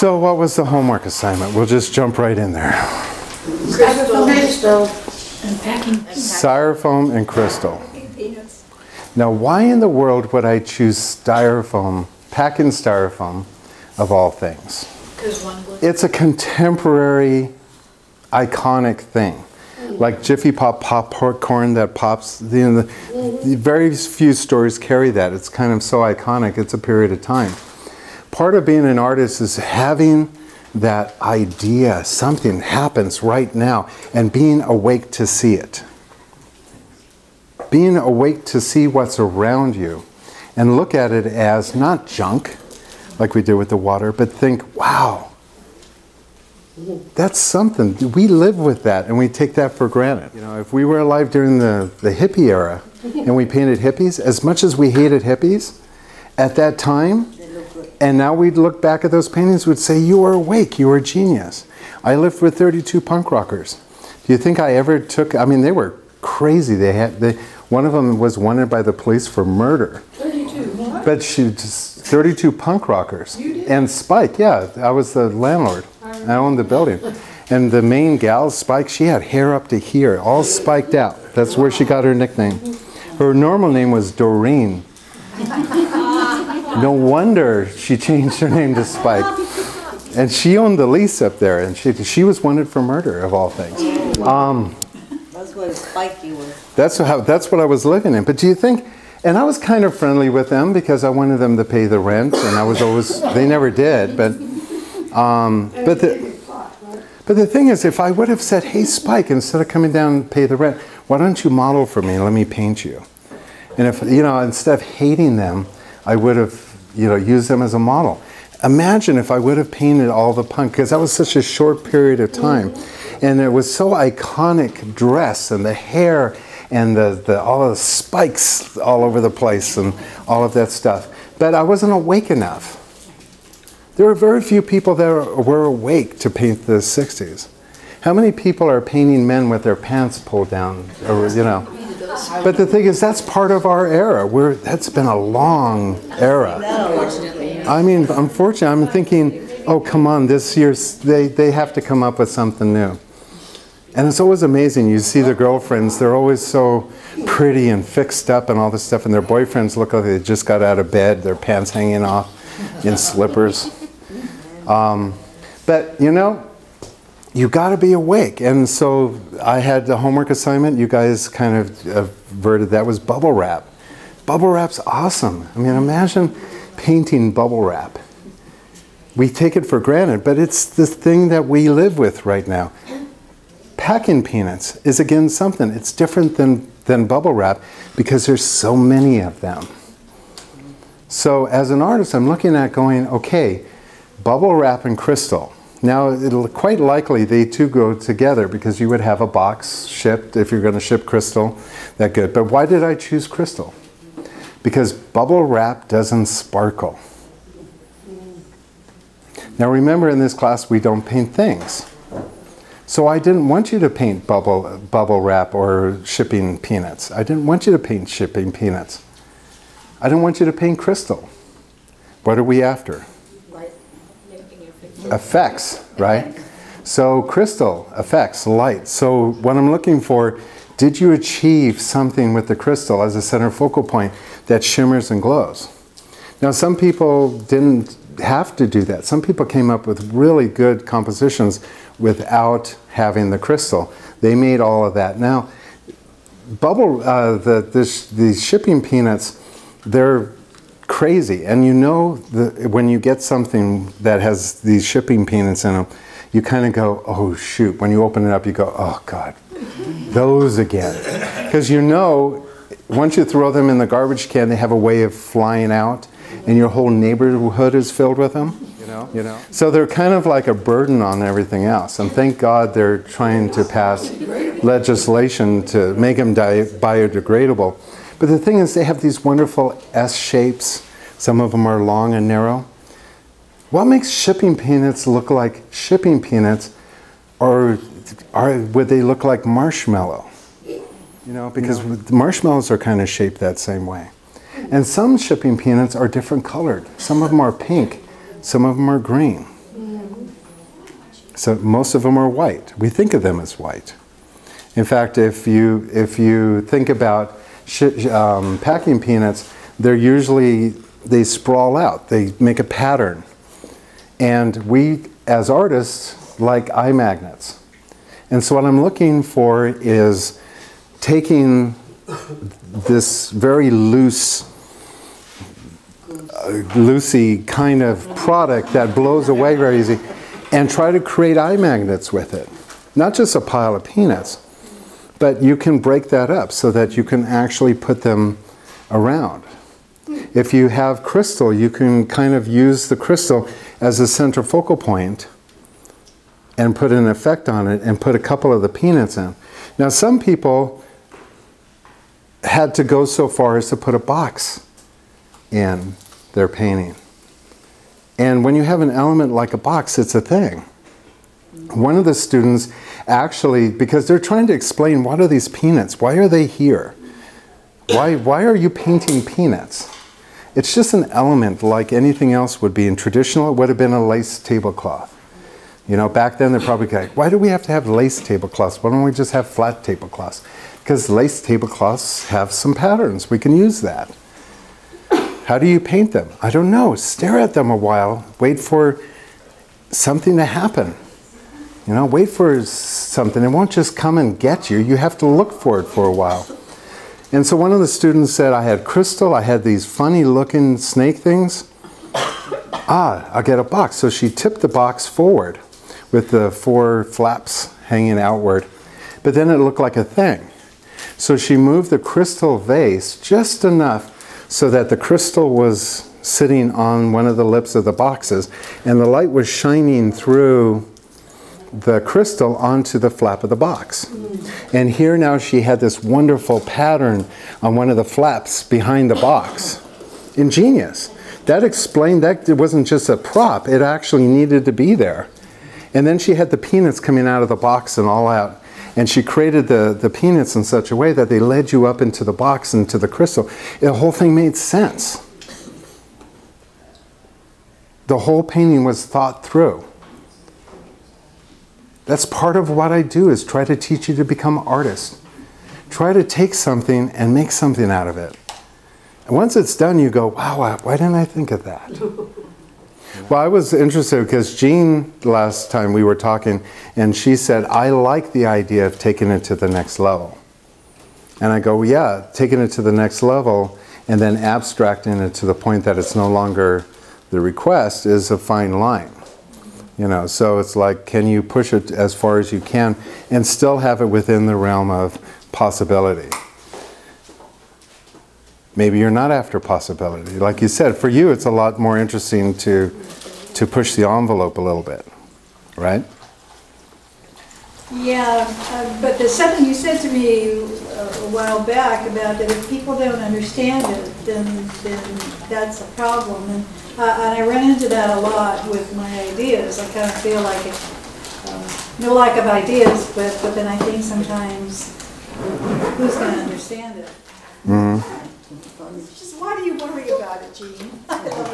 So what was the homework assignment? We'll just jump right in there. Crystal. And packing. Styrofoam and crystal. Now, why in the world would I choose styrofoam, packing styrofoam, of all things? Because one. It's a contemporary, iconic thing. Like Jiffy Pop popcorn that pops, you know, the, the very few stores carry that. It's kind of so iconic, it's a period of time. Part of being an artist is having that idea, something happens right now, and being awake to see it. Being awake to see what's around you and look at it as not junk, like we did with the water, but think, wow, that's something. We live with that and we take that for granted. You know, if we were alive during the, the hippie era and we painted hippies, as much as we hated hippies at that time, and now we'd look back at those paintings, we'd say, You are awake, you are a genius. I lived with 32 punk rockers. Do you think I ever took, I mean, they were crazy. They had, they, one of them was wanted by the police for murder. 32, what? But she just 32 punk rockers. And Spike, yeah, I was the landlord. I owned the building. And the main gal, Spike, she had hair up to here, all spiked out. That's where she got her nickname. Her normal name was Doreen. No wonder she changed her name to Spike. And she owned the lease up there, and she, she was wanted for murder, of all things. Um, That's what spiky was. that's how that's what I was living in. But do you think? And I was kind of friendly with them because I wanted them to pay the rent, and I was always they never did. But um, but the but the thing is, if I would have said, "Hey, Spike," instead of coming down and pay the rent, why don't you model for me and let me paint you? And if you know, instead of hating them, I would have you know use them as a model. Imagine if I would have painted all the punk because that was such a short period of time, mm-hmm. and it was so iconic dress and the hair and the, the all of the spikes all over the place and all of that stuff. But I wasn't awake enough. There were very few people that were awake to paint the 60s. How many people are painting men with their pants pulled down, or you know? But the thing is, that's part of our era. We're, that's been a long era. I mean, unfortunately, I'm thinking, oh, come on, this year's, they, they have to come up with something new. And it's always amazing. You see the girlfriends, they're always so pretty and fixed up and all this stuff, and their boyfriends look like they just got out of bed, their pants hanging off in slippers. Um, but, you know, you got to be awake. And so I had the homework assignment. You guys kind of averted that was bubble wrap. Bubble wrap's awesome. I mean, imagine painting bubble wrap. We take it for granted, but it's the thing that we live with right now. Packing peanuts is again something. It's different than, than bubble wrap because there's so many of them. So as an artist, I'm looking at going, okay, bubble wrap and crystal. Now, it'll quite likely they two go together because you would have a box shipped if you're going to ship crystal. That good. But why did I choose crystal? Because bubble wrap doesn't sparkle. Now, remember in this class we don't paint things. So I didn't want you to paint bubble, bubble wrap or shipping peanuts. I didn't want you to paint shipping peanuts. I didn't want you to paint crystal. What are we after? Effects, right? So crystal effects, light. So what I'm looking for, did you achieve something with the crystal as a center focal point that shimmers and glows? Now some people didn't have to do that. Some people came up with really good compositions without having the crystal. They made all of that. Now, bubble, uh, the, the, the shipping peanuts, they're crazy. And you know, the, when you get something that has these shipping peanuts in them, you kind of go, oh shoot. When you open it up, you go, oh God, those again. Because you know, once you throw them in the garbage can, they have a way of flying out, and your whole neighborhood is filled with them. You know, you know. So they're kind of like a burden on everything else. And thank God they're trying to pass legislation to make them biodegradable. But the thing is, they have these wonderful S shapes. Some of them are long and narrow. What makes shipping peanuts look like shipping peanuts, or are, would they look like marshmallow? You know, because marshmallows are kind of shaped that same way. And some shipping peanuts are different colored. Some of them are pink, some of them are green. So most of them are white. We think of them as white. In fact, if you, if you think about um, packing peanuts, they're usually, they sprawl out, they make a pattern. And we, as artists, like eye magnets. And so what I'm looking for is taking this very loose, uh, loosey kind of product that blows away very easy and try to create eye magnets with it. Not just a pile of peanuts, but you can break that up so that you can actually put them around. If you have crystal, you can kind of use the crystal as a center focal point and put an effect on it and put a couple of the peanuts in. Now, some people had to go so far as to put a box in their painting. And when you have an element like a box, it's a thing. One of the students actually, because they're trying to explain what are these peanuts? Why are they here? Why, why are you painting peanuts? It's just an element like anything else would be. In traditional, it would have been a lace tablecloth. You know, back then they're probably like, why do we have to have lace tablecloths? Why don't we just have flat tablecloths? Because lace tablecloths have some patterns. We can use that. How do you paint them? I don't know. Stare at them a while. Wait for something to happen. You know, wait for something. It won't just come and get you. You have to look for it for a while. And so one of the students said, I had crystal, I had these funny looking snake things. Ah, I'll get a box. So she tipped the box forward with the four flaps hanging outward. But then it looked like a thing. So she moved the crystal vase just enough so that the crystal was sitting on one of the lips of the boxes and the light was shining through the crystal onto the flap of the box. And here now she had this wonderful pattern on one of the flaps behind the box. Ingenious. That explained that it wasn't just a prop, it actually needed to be there. And then she had the peanuts coming out of the box and all out. And she created the, the peanuts in such a way that they led you up into the box and to the crystal. The whole thing made sense. The whole painting was thought through. That's part of what I do is try to teach you to become artists. Try to take something and make something out of it. And once it's done, you go, wow, why didn't I think of that? well, I was interested because Jean, last time we were talking, and she said, I like the idea of taking it to the next level. And I go, well, yeah, taking it to the next level and then abstracting it to the point that it's no longer the request is a fine line. You know, so it's like, can you push it as far as you can and still have it within the realm of possibility? Maybe you're not after possibility. Like you said, for you, it's a lot more interesting to to push the envelope a little bit, right? Yeah, uh, but the something you said to me a while back about that if people don't understand it, then, then that's a problem. And, uh, and I run into that a lot with my ideas. I kind of feel like it, um, no lack of ideas, but, but then I think sometimes who's going to understand it? Just why do you worry about it, Gene? I love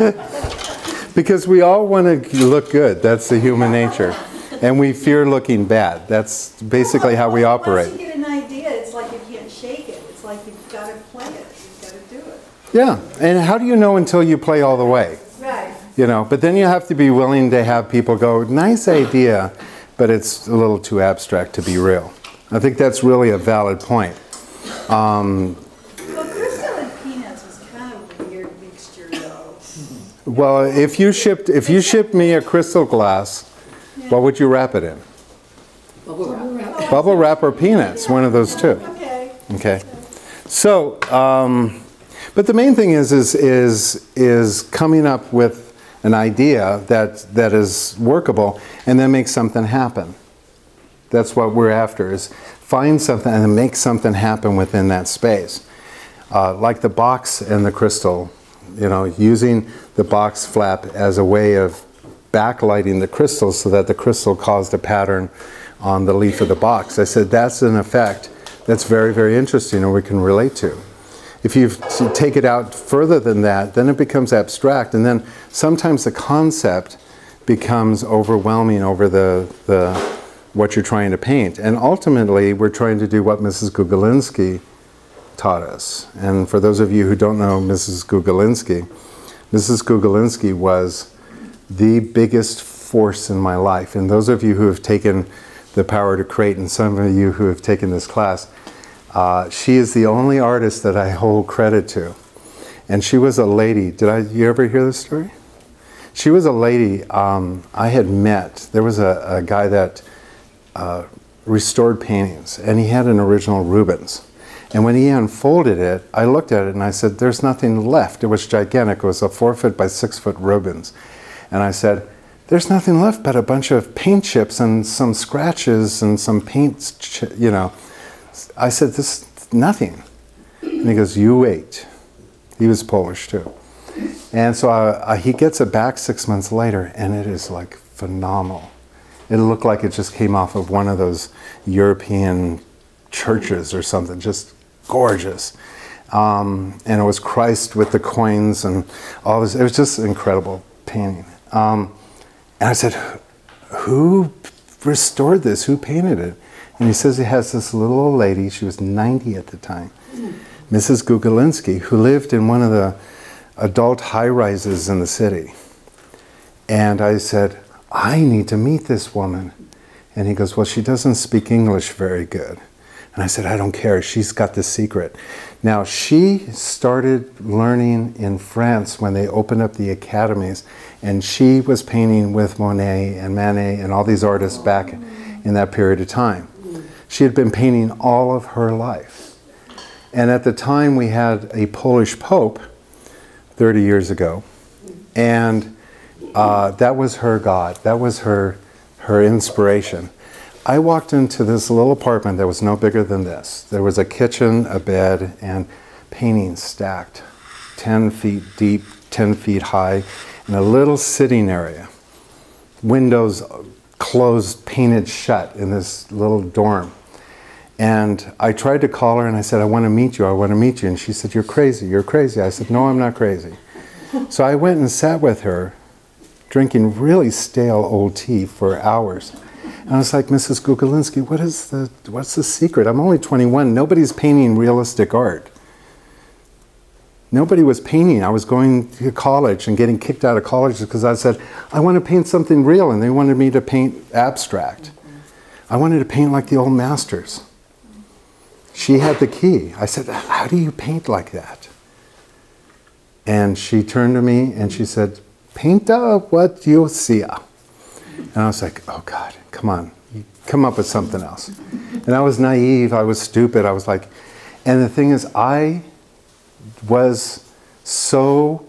it. Because we all want to look good. That's the human nature. And we fear looking bad. That's basically how we Well, operate. Once you get an idea, it's like you can't shake it. It's like you've got to play it. You've got to do it. Yeah. And how do you know until you play all the way? Right. You know, but then you have to be willing to have people go, nice idea, but it's a little too abstract to be real. I think that's really a valid point. Um, Well, crystal and peanuts was kind of a weird mixture, though. well, if you shipped if you shipped me a crystal glass, what would you wrap it in? Bubble wrap Bubble wrap or peanuts, one of those two. Okay. Okay. So, um, but the main thing is is is is coming up with an idea that that is workable, and then make something happen. That's what we're after: is find something and make something happen within that space. Uh, like the box and the crystal, you know, using the box flap as a way of backlighting the crystal so that the crystal caused a pattern on the leaf of the box. I said that's an effect that's very, very interesting and we can relate to. If you take it out further than that, then it becomes abstract, and then sometimes the concept becomes overwhelming over the, the what you're trying to paint. And ultimately, we're trying to do what Mrs. Gugulinski taught us. And for those of you who don't know Mrs. Gugulinski, Mrs. Gugulinski was the biggest force in my life. And those of you who have taken the power to create, and some of you who have taken this class, uh, she is the only artist that I hold credit to. And she was a lady. Did I? You ever hear this story? She was a lady um, I had met. There was a, a guy that uh, restored paintings, and he had an original Rubens. And when he unfolded it, I looked at it and I said, There's nothing left. It was gigantic. It was a four foot by six foot Rubens. And I said, There's nothing left but a bunch of paint chips and some scratches and some paint, you know. I said, This is nothing. And he goes, You wait. He was Polish too. And so uh, uh, he gets it back six months later, and it is like phenomenal. It looked like it just came off of one of those European churches or something, just gorgeous. Um, and it was Christ with the coins and all this. It was just incredible painting. Um, and I said, Who restored this? Who painted it? And he says he has this little old lady, she was 90 at the time, Mrs. Gugulinski, who lived in one of the adult high rises in the city. And I said, I need to meet this woman. And he goes, Well, she doesn't speak English very good. And I said, I don't care. She's got the secret. Now, she started learning in France when they opened up the academies. And she was painting with Monet and Manet and all these artists back in that period of time. She had been painting all of her life. And at the time, we had a Polish Pope 30 years ago. And uh, that was her God. That was her, her inspiration. I walked into this little apartment that was no bigger than this. There was a kitchen, a bed, and paintings stacked 10 feet deep, 10 feet high, and a little sitting area. Windows closed, painted shut in this little dorm. And I tried to call her and I said, I want to meet you, I want to meet you. And she said, You're crazy, you're crazy. I said, No, I'm not crazy. So I went and sat with her, drinking really stale old tea for hours. And I was like, Mrs. Gugulinski, what is the, what's the secret? I'm only 21. Nobody's painting realistic art. Nobody was painting. I was going to college and getting kicked out of college because I said, I want to paint something real. And they wanted me to paint abstract. I wanted to paint like the old masters. She had the key. I said, How do you paint like that? And she turned to me and she said, Paint up what you see. And I was like, Oh God, come on, come up with something else. And I was naive, I was stupid. I was like, and the thing is, I was so,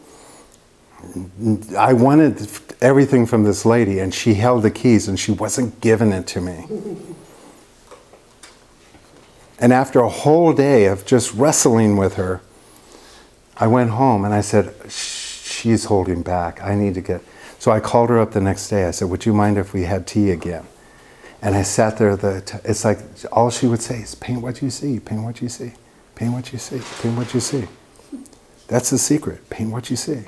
I wanted everything from this lady, and she held the keys and she wasn't giving it to me. And after a whole day of just wrestling with her, I went home and I said, She's holding back. I need to get. So I called her up the next day. I said, Would you mind if we had tea again? And I sat there. The it's like all she would say is, Paint what you see, paint what you see, paint what you see, paint what you see. That's the secret. Paint what you see.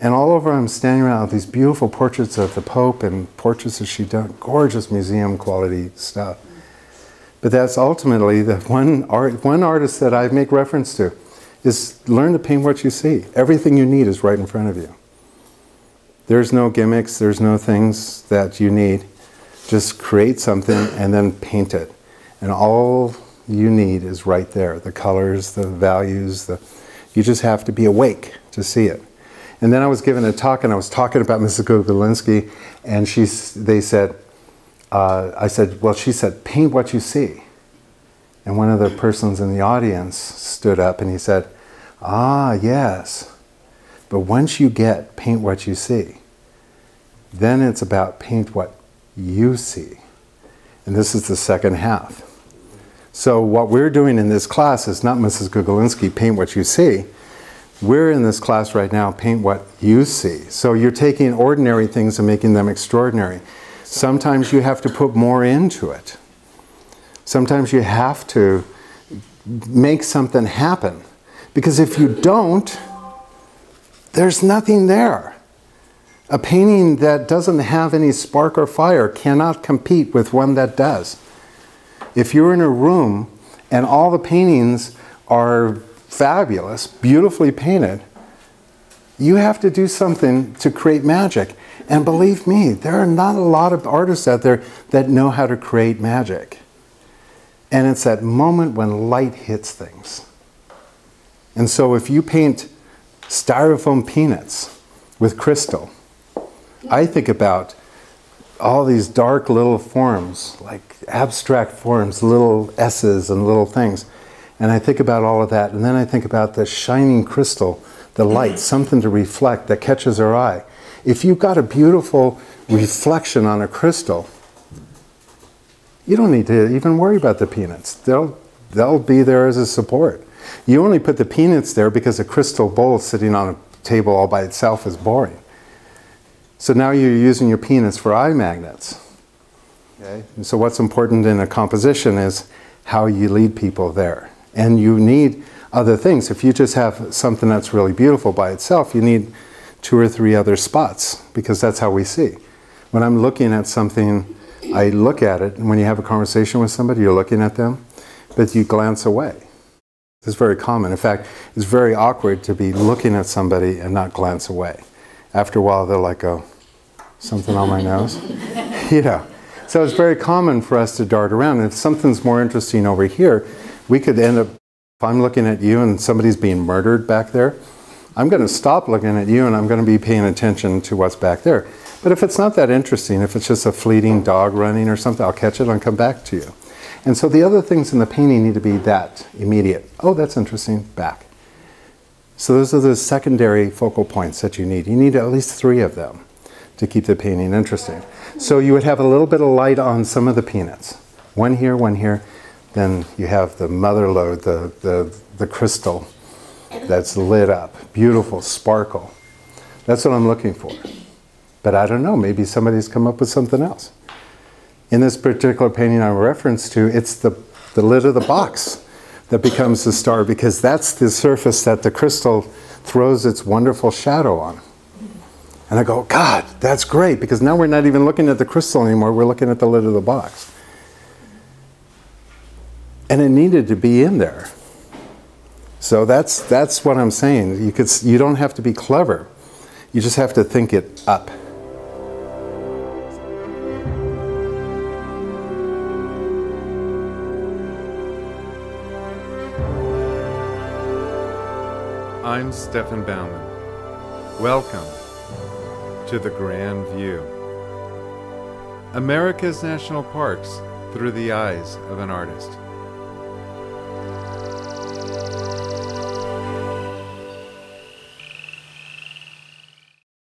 And all over, I'm standing around with these beautiful portraits of the Pope and portraits that she done, gorgeous museum quality stuff. But that's ultimately the one art, one artist that I make reference to is learn to paint what you see. Everything you need is right in front of you. There's no gimmicks, there's no things that you need. Just create something and then paint it. And all you need is right there. The colors, the values, the you just have to be awake to see it. And then I was given a talk and I was talking about Mrs. Gugulinski and she's, they said, uh, I said, well, she said, paint what you see. And one of the persons in the audience stood up and he said, ah, yes. But once you get paint what you see, then it's about paint what you see. And this is the second half. So what we're doing in this class is not Mrs. Gugulinski, paint what you see. We're in this class right now, paint what you see. So you're taking ordinary things and making them extraordinary. Sometimes you have to put more into it. Sometimes you have to make something happen. Because if you don't, there's nothing there. A painting that doesn't have any spark or fire cannot compete with one that does. If you're in a room and all the paintings are fabulous, beautifully painted, you have to do something to create magic. And believe me, there are not a lot of artists out there that know how to create magic. And it's that moment when light hits things. And so if you paint styrofoam peanuts with crystal, I think about all these dark little forms, like abstract forms, little S's and little things. And I think about all of that. And then I think about the shining crystal, the light, mm-hmm. something to reflect that catches our eye. If you've got a beautiful reflection on a crystal, you don't need to even worry about the peanuts. They'll, they'll be there as a support. You only put the peanuts there because a crystal bowl sitting on a table all by itself is boring. So now you're using your penis for eye magnets. Okay? And so what's important in a composition is how you lead people there. And you need other things. If you just have something that's really beautiful by itself, you need two or three other spots because that's how we see. When I'm looking at something, I look at it, and when you have a conversation with somebody, you're looking at them, but you glance away. It's very common. In fact, it's very awkward to be looking at somebody and not glance away. After a while, they're like, oh, something on my nose? you know. So it's very common for us to dart around. If something's more interesting over here, we could end up, if I'm looking at you and somebody's being murdered back there, I'm going to stop looking at you and I'm going to be paying attention to what's back there. But if it's not that interesting, if it's just a fleeting dog running or something, I'll catch it and come back to you. And so the other things in the painting need to be that immediate. Oh, that's interesting, back. So those are the secondary focal points that you need. You need at least three of them to keep the painting interesting. So you would have a little bit of light on some of the peanuts. One here, one here. Then you have the mother lode, the, the, the crystal that's lit up. Beautiful, sparkle. That's what I'm looking for. But I don't know, maybe somebody's come up with something else. In this particular painting I'm reference to, it's the, the lid of the box that becomes the star because that's the surface that the crystal throws its wonderful shadow on. And I go, God, that's great because now we're not even looking at the crystal anymore, we're looking at the lid of the box. And it needed to be in there. So that's, that's what I'm saying. You, could, you don't have to be clever, you just have to think it up. I'm Stefan Baumann. Welcome to the Grand View. America's national parks through the eyes of an artist.